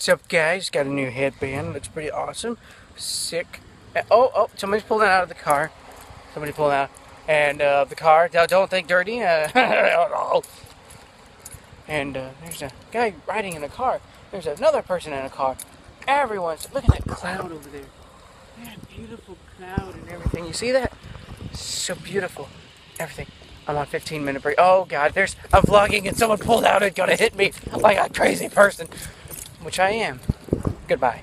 What's up, guys? Got a new headband. Looks pretty awesome. Sick. Uh, Oh, oh, somebody's pulling out of the car. Somebody pulling out. And uh, the car, don't- think dirty. Uh, and uh, there's a guy riding in a car. There's another person in a car. Everyone's, look at that cloud over there. That beautiful cloud and everything. You see that? So beautiful. Everything. I'm on 15 minute break. Oh god, there's I'm vlogging and someone pulled out and gonna hit me like a crazy person. Which I am. Goodbye.